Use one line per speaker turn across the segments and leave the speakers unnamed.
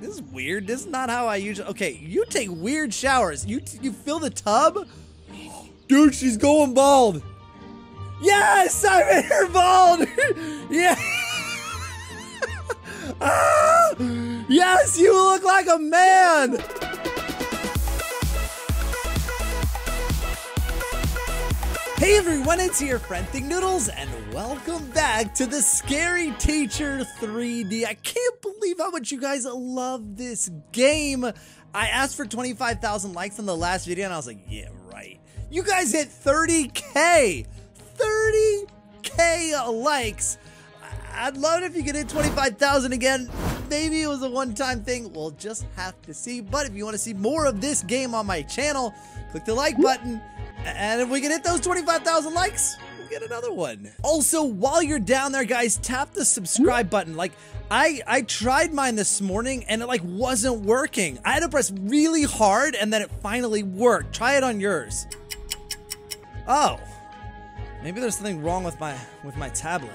This is weird. This is not how I usually. Okay, you take weird showers. You you fill the tub. Dude, she's going bald. Yes, I made her bald. yeah. ah, yes, you look like a man. Hey everyone, it's your friend Thinknoodles, and welcome back to the Scary Teacher 3D. I can't believe how much you guys love this game. I asked for 25,000 likes on the last video, and I was like, yeah, right. You guys hit 30k! 30k likes! I'd love it if you could hit 25,000 again. Maybe it was a one-time thing. We'll just have to see. But if you want to see more of this game on my channel, click the like button. And if we can hit those 25,000 likes, we'll get another one. Also, while you're down there, guys, tap the subscribe button. Like, I, I tried mine this morning and it like wasn't working. I had to press really hard and then it finally worked. Try it on yours. Oh. Maybe there's something wrong with my with my tablet.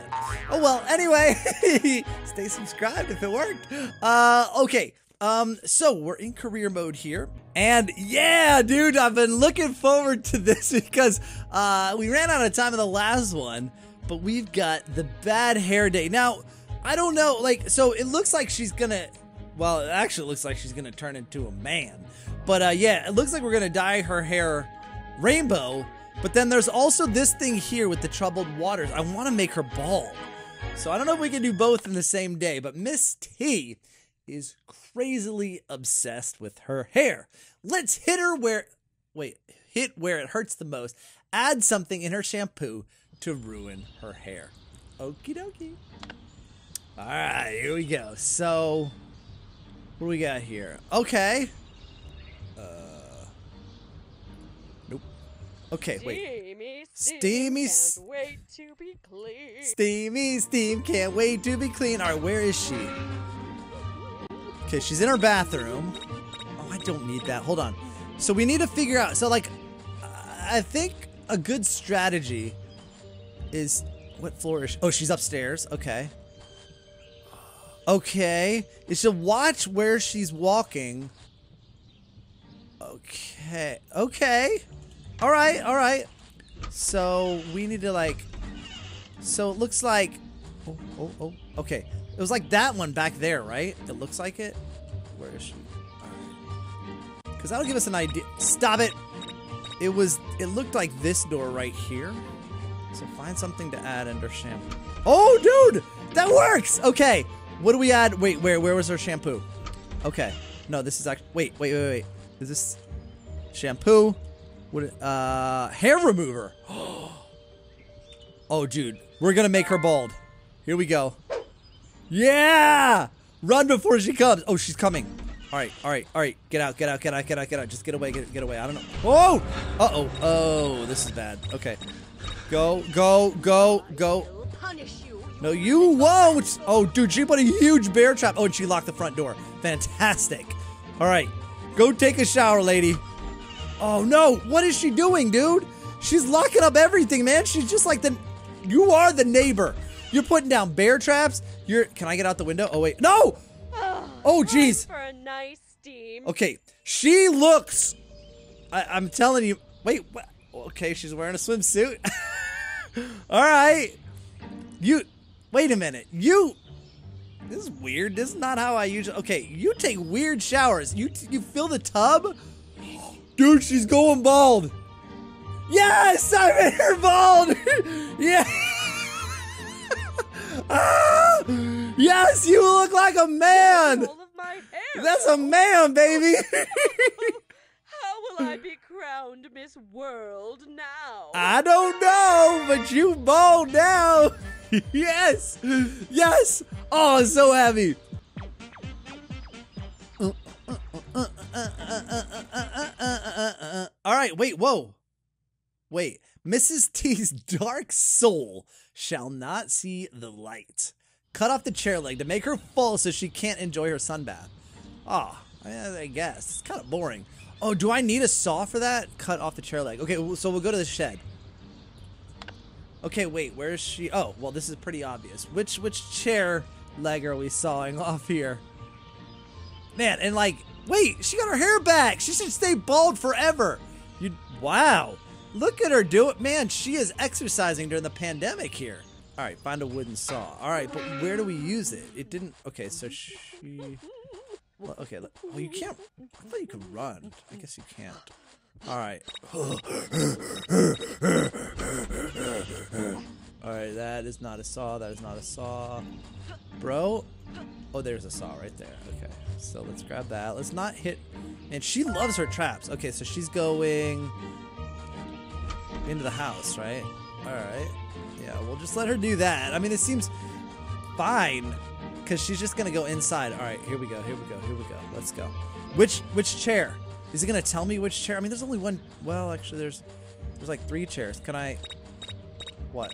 Oh well, anyway, stay subscribed if it worked. Uh okay. Um, so we're in career mode here. And yeah, dude, I've been looking forward to this because uh, we ran out of time in the last one, but we've got the bad hair day. Now, I don't know, like, so it looks like she's gonna, well, it actually looks like she's gonna turn into a man. But uh, yeah, it looks like we're gonna dye her hair rainbow. But then there's also this thing here with the troubled waters. I want to make her bald. So I don't know if we can do both in the same day, but Miss T is crazily obsessed with her hair. Let's hit her where wait, hit where it hurts the most. Add something in her shampoo to ruin her hair. Okie dokie. Alright, here we go. So what do we got here? Okay. Uh Nope. Okay, wait. Steamy,
Steamy, steam, can't wait to be clean.
Steamy steam, can't wait to be clean. Alright, where is she? Okay, she's in her bathroom. Oh, I don't need that. Hold on. So we need to figure out. So like, I think a good strategy is what floor is? She? Oh, she's upstairs. Okay. Okay. Is to watch where she's walking. Okay. Okay. All right. All right. So we need to like. So it looks like. Oh, oh, oh. Okay. It was like that one back there, right? It looks like it. Where is she? Because that'll give us an idea. Stop it! It was. It looked like this door right here. So find something to add under shampoo. Oh, dude! That works! Okay. What do we add? Wait, where? Where was our shampoo? Okay. No, this is actually. Wait, wait, wait, wait. Is this shampoo? What? Uh, hair remover. Oh, dude, we're gonna make her bald. Here we go. Yeah! Run before she comes. Oh, she's coming. All right, all right, all right. Get out, get out, get out, get out, get out. Just get away, get, get away. I don't know. Oh! Uh-oh. Oh, this is bad. Okay. Go, go, go, go. No, you won't. Oh, dude, she put a huge bear trap. Oh, and she locked the front door. Fantastic. All right. Go take a shower, lady. Oh, no. What is she doing, dude? She's locking up everything, man. She's just like the... You are the neighbor. You're putting down bear traps. You're... Can I get out the window? Oh, wait. No! Oh, jeez.
For a nice steam.
Okay. She looks... I, I'm telling you... Wait. What? Okay, she's wearing a swimsuit. All right. You... Wait a minute. You... This is weird. This is not how I usually... Okay, you take weird showers. You you fill the tub? Dude, she's going bald. Yes! I made her bald! yeah! Ah! Yes, you look like a man!
All of my hair.
That's a man, baby!
How will I be crowned Miss World now?
I don't know, but you bald now. yes, yes. Oh, I'm so happy. All right, wait, whoa. Wait, Mrs. T's dark soul shall not see the light. Cut off the chair leg to make her fall so she can't enjoy her sunbath. Ah, I, I guess. It's kind of boring. Oh, do I need a saw for that? Cut off the chair leg. Okay, so we'll go to the shed. Okay, wait, where is she? Oh, well, this is pretty obvious. Which which chair leg are we sawing off here? Man, and like, wait, she got her hair back. She should stay bald forever. You, wow. Look at her do it. Man, she is exercising during the pandemic here. All right, find a wooden saw. All right, but where do we use it? It didn't. Okay, so she. Well, okay, well, you can't. I thought you could run. I guess you can't. All right. All right, that is not a saw. That is not a saw. Bro. Oh, there's a saw right there. Okay, so let's grab that. Let's not hit. And she loves her traps. Okay, so she's going into the house, right? All right. Yeah, we'll just let her do that. I mean, it seems fine because she's just gonna go inside. All right, here we go. Here we go. Here we go. Let's go. Which which chair? Is he gonna tell me which chair? I mean, there's only one. Well, actually, there's there's like three chairs. Can I? What?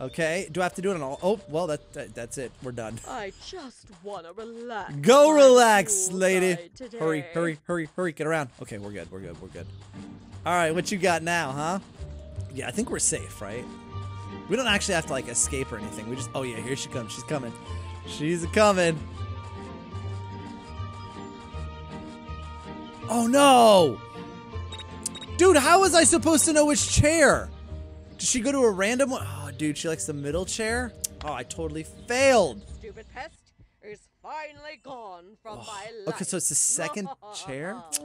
Okay. Do I have to do it on all? Oh, well, that, that that's it. We're done.
I just wanna relax.
Go relax, lady. Hurry, hurry, hurry, hurry. Get around. Okay, we're good. We're good. We're good. All right, what you got now, huh? Yeah, I think we're safe, right? We don't actually have to like escape or anything. We just Oh yeah, here she comes. She's coming. She's coming. Oh no! Dude, how was I supposed to know which chair? Did she go to a random one? Oh, dude, she likes the middle chair? Oh, I totally failed.
Stupid pest is finally gone from my life.
Okay, so it's the second chair?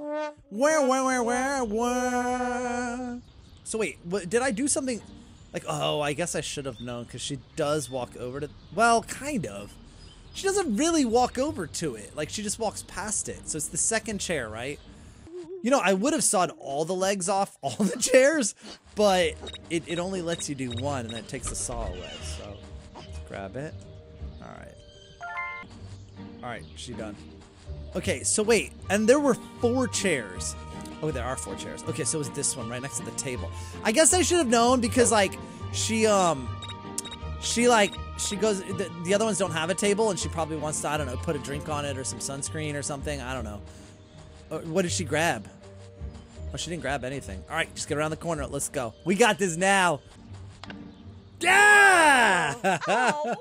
Where, where, where, where, where? So wait, what, did I do something? Like, oh, I guess I should have known because she does walk over to. Well, kind of. She doesn't really walk over to it. Like she just walks past it. So it's the second chair, right? You know, I would have sawed all the legs off all the chairs, but it, it only lets you do one, and then it takes the saw away. So grab it. All right. All right, she done. Okay, so wait, and there were four chairs. Oh, there are four chairs. Okay, so it was this one right next to the table. I guess I should have known because like she um she like she goes the, the other ones don't have a table and she probably wants to I don't know put a drink on it or some sunscreen or something. I don't know. Uh, what did she grab? Oh, she didn't grab anything. All right, just get around the corner. Let's go. We got this now. Yeah!
Head!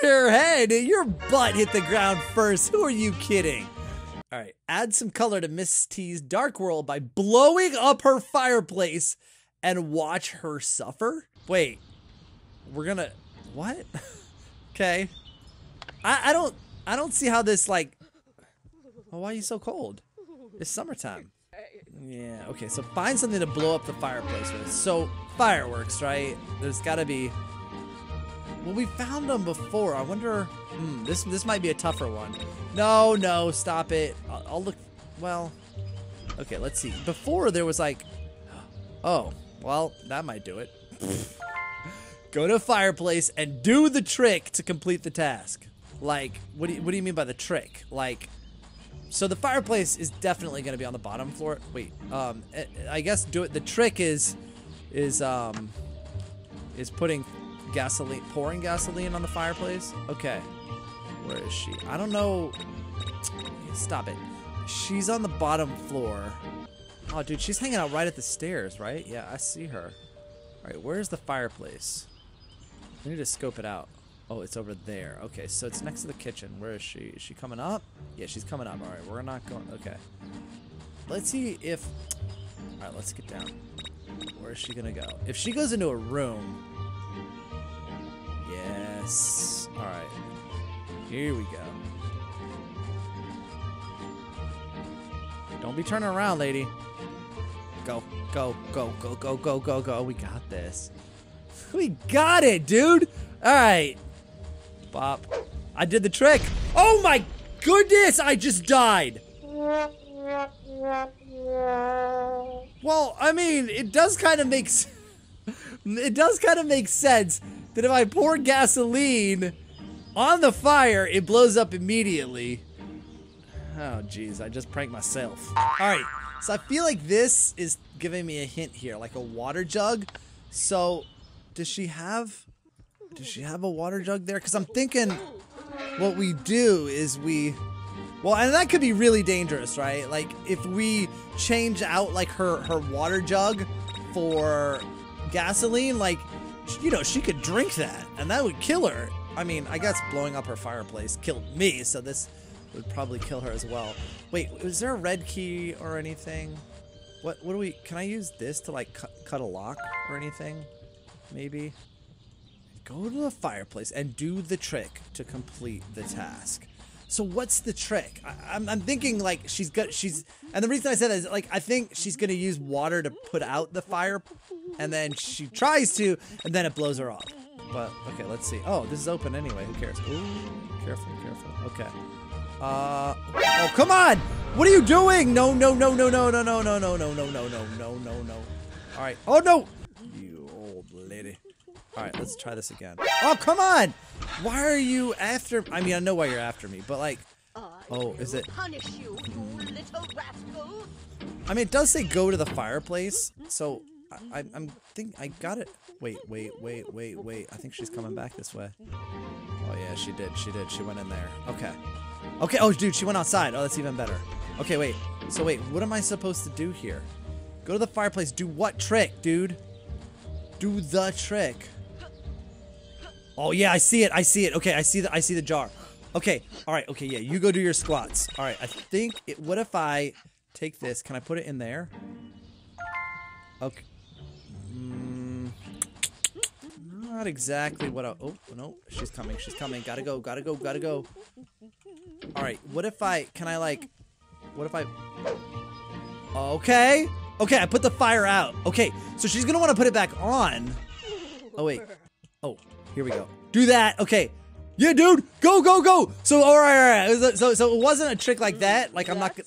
Your head, your butt hit the ground first. Who are you kidding? All right, add some color to Miss T's dark world by blowing up her fireplace and watch her suffer. Wait, we're gonna what? okay, I I don't I don't see how this like. Oh, why are you so cold? It's summertime. Yeah, okay, so find something to blow up the fireplace with. So, fireworks, right? There's gotta be. Well, we found them before. I wonder. Hmm, this this might be a tougher one. No, no, stop it. I'll, I'll look. Well, okay, let's see. Before there was like. Oh, well, that might do it. Go to a fireplace and do the trick to complete the task. Like, what do you, what do you mean by the trick? Like, so the fireplace is definitely going to be on the bottom floor. Wait, um, I- I guess do it. The trick is, is um, is putting gasoline, pouring gasoline on the fireplace. Okay, where is she? I don't know. Stop it. She's on the bottom floor. Oh, dude, she's hanging out right at the stairs, right? Yeah, I see her. All right, where's the fireplace? I need to scope it out. Oh, it's over there. Okay, so it's next to the kitchen. Where is she? Is she coming up? Yeah, she's coming up. All right, we're not going. Okay. Let's see if. All right, let's get down. Where is she gonna go? If she goes into a room. Yes. All right. Here we go. Don't be turning around, lady. Go, go, go, go, go, go, go, go. We got this. We got it, dude. All right. Bop. I did the trick. Oh my goodness, I just died. Well, I mean, it does kind of make it does kind of make sense that if I pour gasoline on the fire, it blows up immediately. Oh, jeez, I just pranked myself. All right, so I feel like this is giving me a hint here, like a water jug. So, does she have? Does she have a water jug there? Because I'm thinking, what we do is we, well, and that could be really dangerous, right? Like if we change out like her her water jug for gasoline, like you know, she could drink that, and that would kill her. I mean, I guess blowing up her fireplace killed me, so this would probably kill her as well. Wait, is there a red key or anything? What what do we can I use this to like cut, cut a lock or anything? Maybe. Go to the fireplace and do the trick to complete the task. So what's the trick? I, am I'm thinking like she's got she's and the reason I said that is like I think she's gonna use water to put out the fire, and then she tries to, and then it blows her off. But okay, let's see. Oh, this is open anyway. Who cares? Ooh, careful, careful. Okay. Uh oh, come on! What are you doing? No, no, no, no, no, no, no, no, no, no, no, no, no, no, no, no. All right. Oh no! You old lady. All right, let's try this again. Oh, come on! Why are you after? I mean, I know why you're after me, but like, oh, is it?
Punish you, you.
I mean, it does say go to the fireplace, so I, I, I'm think I got it. Wait, wait, wait, wait, wait. I think she's coming back this way. Oh yeah, she did. She did. She went in there. Okay. Okay. Oh, dude, she went outside. Oh, that's even better. Okay, wait. So wait, what am I supposed to do here? Go to the fireplace. Do what trick, dude? Do the trick. Oh yeah, I see it. I see it. Okay, I see the I see the jar. Okay. All right. Okay. Yeah, you go do your squats. All right. I think. It, what if I take this? Can I put it in there? Okay. Mm, not exactly what I. Oh no, she's coming. She's coming. Gotta go. Gotta go. Gotta go. All right. What if I? Can I like? What if I? Okay. Okay. I put the fire out. Okay. So she's gonna want to put it back on. Oh wait. Oh. Here we go. Do that. Okay. Yeah, dude. Go, go, go. So, all right, all right. So, so it wasn't a trick like that. Like, I'm not,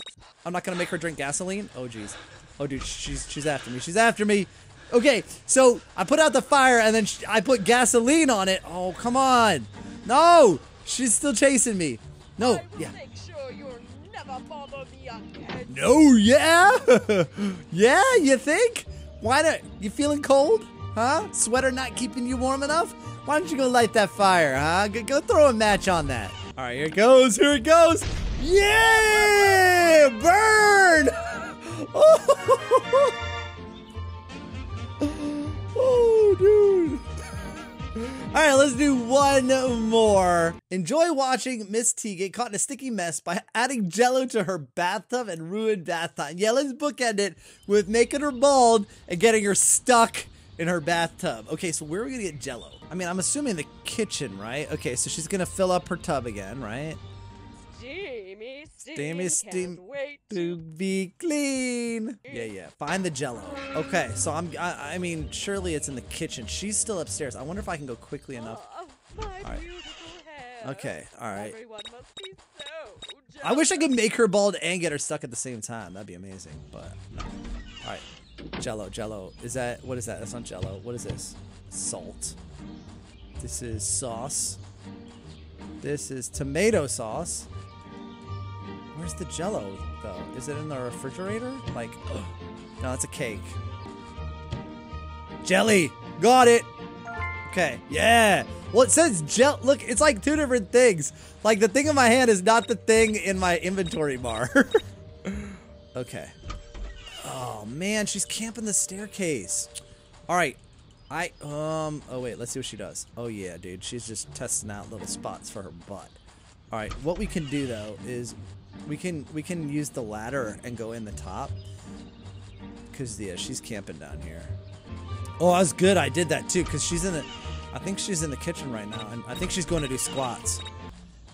I'm not gonna make her drink gasoline. Oh, jeez. Oh, dude, she's she's after me. She's after me. Okay, so I put out the fire and then I put gasoline on it. Oh, come on. No, she's still chasing me. No, yeah. No, yeah, yeah. You think? Why not? You feeling cold? Huh? Sweater not keeping you warm enough? Why don't you go light that fire, huh? Go, throw a match on that. All right, here it goes. Here it goes. Yeah! Burn! Oh, oh dude. All right, let's do one more. Enjoy watching Miss T get caught in a sticky mess by adding jello to her bathtub and ruin bath time. Yeah, let's bookend it with making her bald and getting her stuck in her bathtub. Okay, so where are we gonna get jello? I mean, I'm assuming the kitchen, right? Okay, so she's gonna fill up her tub again, right?
Steamy,
Steamy, steam
wait
to be clean. Yeah, yeah. Find the jello. Okay, so I'm, I, I mean, surely it's in the kitchen. She's still upstairs. I wonder if I can go quickly enough.
Oh, my
right. Okay, all right.
Everyone must be so
I wish I could make her bald and get her stuck at the same time. That'd be amazing, but no. All right. Jello, Jello. Is that what is that? That's not Jello. What is this? Salt. This is sauce. This is tomato sauce. Where's the Jello though? Is it in the refrigerator? Like, no, it's a cake. Jelly. Got it. Okay. Yeah. Well, it says gel. Look, it's like two different things. Like the thing in my hand is not the thing in my inventory bar. okay. Oh man, she's camping the staircase. All right, I um. Oh wait, let's see what she does. Oh yeah, dude, she's just testing out little spots for her butt. All right, what we can do though is we can we can use the ladder and go in the top. Cause yeah, she's camping down here. Oh, that's good. I did that too. Cause she's in the. I think she's in the kitchen right now, and I think she's going to do squats.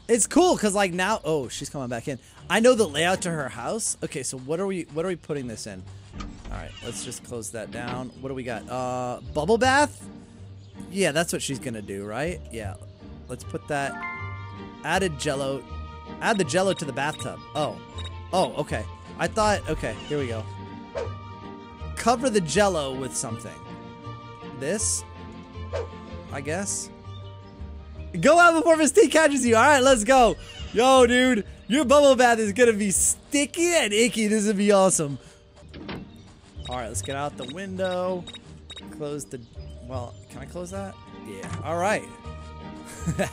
It's cool because like now, oh, she's coming back in. I know the layout to her house. Okay, so what are we what are we putting this in? All right, let's just close that down. What do we got? Uh, bubble bath. Yeah, that's what she's gonna do, right? Yeah. Let's put that. Added Jello. Add the Jello to the bathtub. Oh, oh, okay. I thought. Okay, here we go. Cover the Jello with something. This. I guess. Go out before T catches you. All right, let's go. Yo, dude, your bubble bath is gonna be sticky and icky. This would be awesome. All right, let's get out the window. Close the. Well, can I close that? Yeah. All right.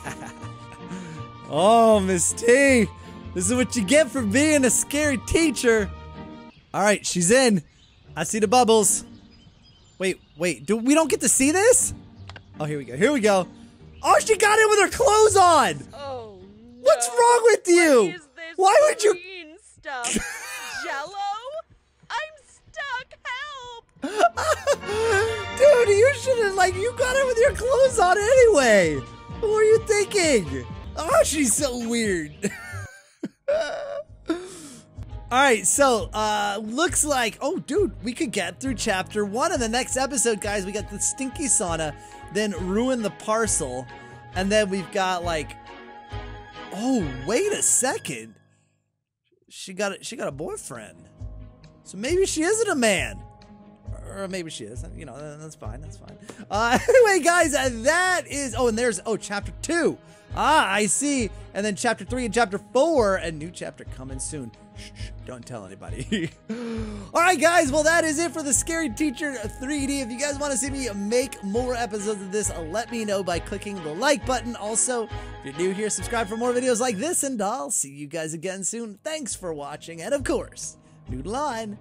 oh, Miss T, this is what you get for being a scary teacher. All right, she's in. I see the bubbles. Wait, wait. Do we don't get to see this? Oh, here we go. Here we go. Oh, she got in with her clothes on.
Oh,
What's wrong with you?
What is this
Why would you-
green stuff? Jello? I'm stuck. Help!
Dude, you shouldn't like you got in with your clothes on anyway. What were you thinking? Oh, she's so weird. All right, so uh looks like oh dude, we could get through chapter 1 in the next episode, guys. We got the stinky sauna, then ruin the parcel, and then we've got like Oh, wait a second. She got a, she got a boyfriend. So maybe she isn't a man or maybe she is. You know, that's fine. That's fine. Uh, anyway, guys, uh, that is. Oh, and there's oh, chapter two. Ah, I see. And then chapter three and chapter four, a new chapter coming soon. Shh, shh, don't tell anybody. All right, guys. Well, that is it for the Scary Teacher 3D. If you guys want to see me make more episodes of this, let me know by clicking the like button. Also, if you're new here, subscribe for more videos like this, and I'll see you guys again soon. Thanks for watching, and of course, noodle on.